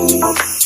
Ooh.